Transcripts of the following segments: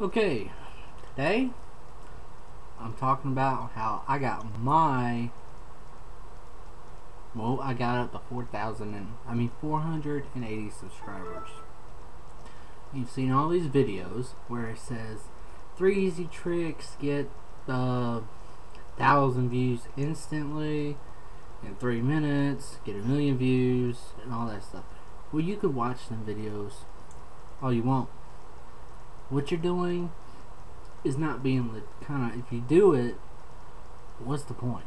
Okay, today I'm talking about how I got my well, I got up to 4,000 and I mean 480 subscribers. You've seen all these videos where it says three easy tricks get uh, thousand views instantly in three minutes, get a million views, and all that stuff. Well, you could watch them videos all you want what you're doing is not being the kind of if you do it what's the point?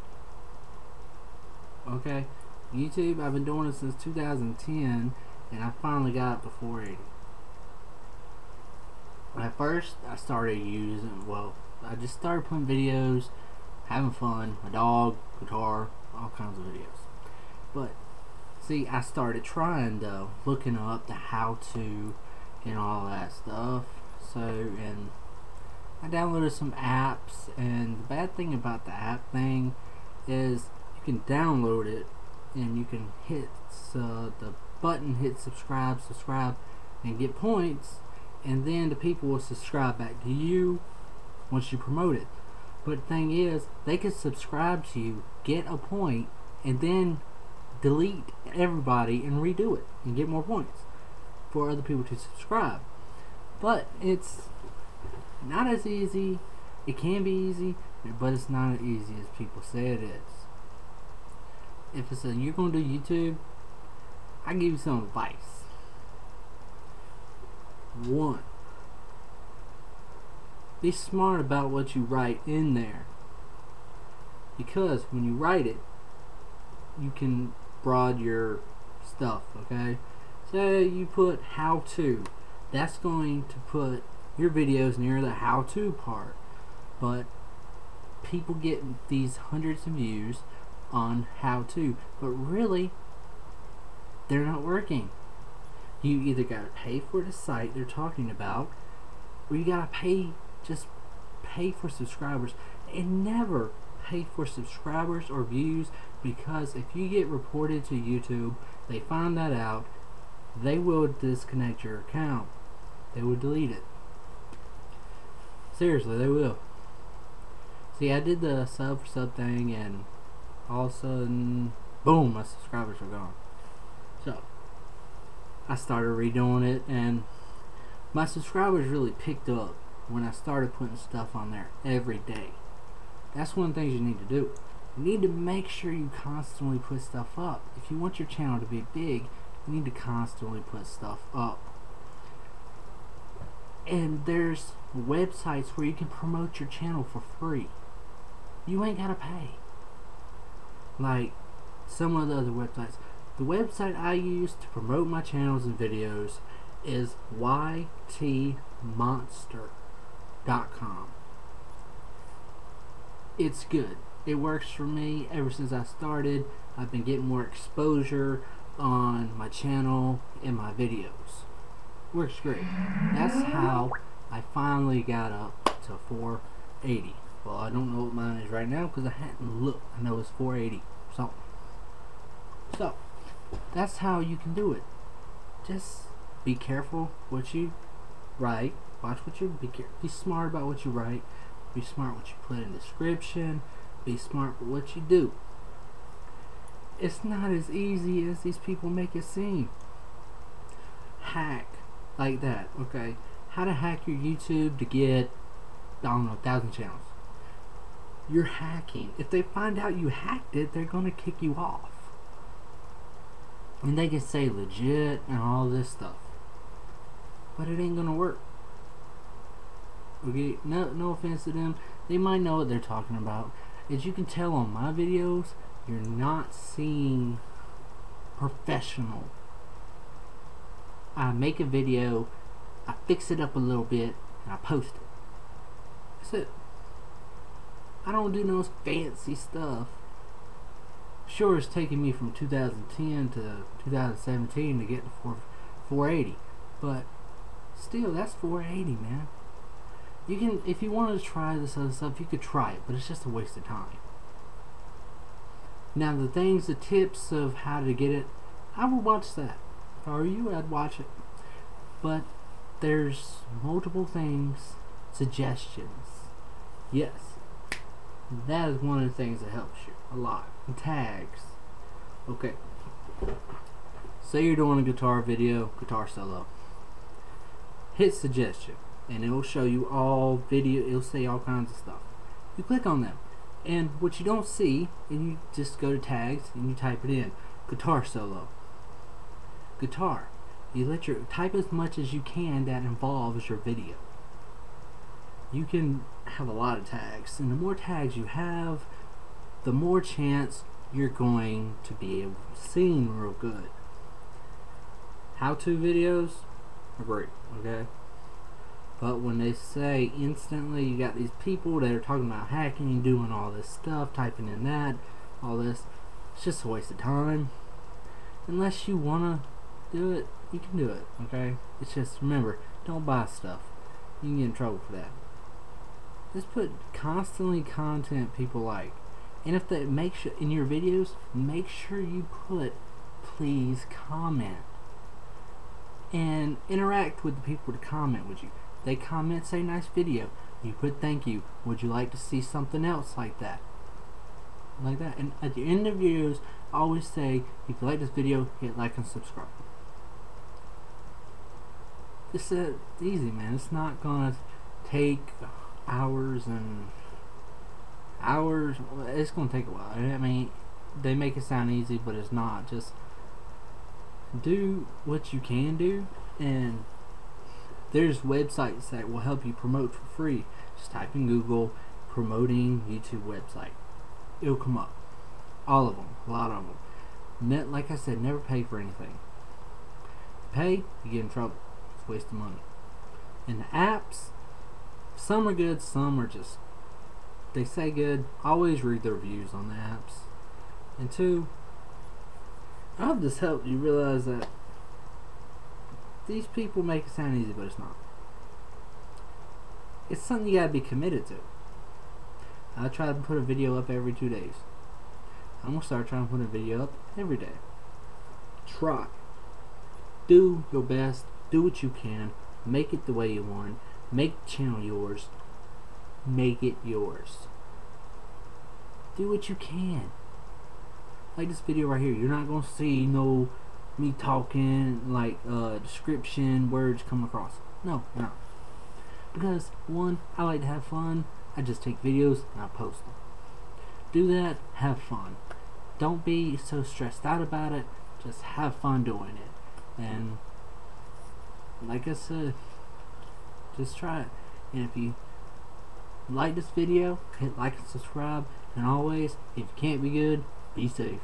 Okay? YouTube I've been doing it since 2010 and I finally got up to 480 at first I started using well I just started putting videos having fun my dog guitar all kinds of videos. But see I started trying though looking up the how to and all that stuff so and I downloaded some apps and the bad thing about the app thing is you can download it and you can hit uh, the button hit subscribe subscribe and get points and then the people will subscribe back to you once you promote it. But the thing is they can subscribe to you get a point and then delete everybody and redo it and get more points for other people to subscribe but it's not as easy. It can be easy, but it's not as easy as people say it is. If it's a you're gonna do YouTube, I give you some advice. One, be smart about what you write in there. Because when you write it, you can broad your stuff, okay? Say you put how to that's going to put your videos near the how-to part. But people get these hundreds of views on how-to but really they're not working. You either got to pay for the site they're talking about or you got to pay just pay for subscribers and never pay for subscribers or views because if you get reported to YouTube they find that out they will disconnect your account they would delete it. Seriously, they will. See, I did the sub sub thing, and all of a sudden, boom, my subscribers are gone. So, I started redoing it, and my subscribers really picked up when I started putting stuff on there every day. That's one of the things you need to do. You need to make sure you constantly put stuff up. If you want your channel to be big, you need to constantly put stuff up and there's websites where you can promote your channel for free. You ain't gotta pay. Like some of the other websites. The website I use to promote my channels and videos is ytmonster.com. It's good. It works for me ever since I started. I've been getting more exposure on my channel and my videos works great. That's how I finally got up to 480. Well, I don't know what mine is right now because I hadn't looked. I know it's 480 something. So, that's how you can do it. Just be careful what you write. Watch what you be. Be smart about what you write. Be smart what you put in description. Be smart with what you do. It's not as easy as these people make it seem. Hack like that, okay? How to hack your YouTube to get, I don't know, a thousand channels. You're hacking. If they find out you hacked it, they're to kick you off. And they can say legit and all this stuff. But it ain't to work. Okay, no, no offense to them. They might know what they're talking about. As you can tell on my videos, you're not seeing professional I make a video, I fix it up a little bit, and I post it. That's it. I don't do no fancy stuff. Sure, it's taking me from 2010 to 2017 to get to 4, 480, but still, that's 480, man. You can, if you wanted to try this other stuff, you could try it, but it's just a waste of time. Now, the things, the tips of how to get it, I will watch that. I were you, I'd watch it. But there's multiple things suggestions. Yes, that is one of the things that helps you a lot. Tags. Okay. Say you're doing a guitar video, guitar solo. Hit suggestion, and it will show you all video. It'll say all kinds of stuff. You click on them, and what you don't see, and you just go to tags and you type it in. Guitar solo. Guitar. You let your type as much as you can that involves your video. You can have a lot of tags, and the more tags you have, the more chance you're going to be to sing real good. How-to videos are great, okay? But when they say instantly, you got these people that are talking about hacking, doing all this stuff, typing in that, all this. It's just a waste of time. Unless you wanna do it, you can do it. Okay. It's just remember, don't buy stuff. You can get in trouble for that. Just put constantly content people like, and if they make sure in your videos, make sure you put please comment and interact with the people to comment with you. They comment, say nice video. You put thank you. Would you like to see something else like that? Like that. And at the end of videos, always say, if you like this video, hit like and subscribe. It's uh, easy, man. It's not gonna take hours and hours. It's gonna take a while. I mean, they make it sound easy, but it's not. Just do what you can do, and there's websites that will help you promote for free. Just type in Google promoting YouTube website. It'll come up. All of them. A lot of them. Net, like I said, never pay for anything. Pay, you get in trouble. Waste of money. And the apps, some are good, some are just, they say good. Always read the reviews on the apps. And two, I hope this helped you realize that these people make it sound easy, but it's not. It's something you gotta be committed to. I try to put a video up every two days. I'm gonna start trying to put a video up every day. Try. Do your best. Do what you can. Make it the way you want. Make the channel yours. Make it yours. Do what you can. Like this video right here. You're not gonna see no me talking like uh, description words come across. No, no. Because one, I like to have fun. I just take videos and I post them. Do that. Have fun. Don't be so stressed out about it. Just have fun doing it. And like I said, just try it. And if you like this video, hit like and subscribe. And always, if you can't be good, be safe.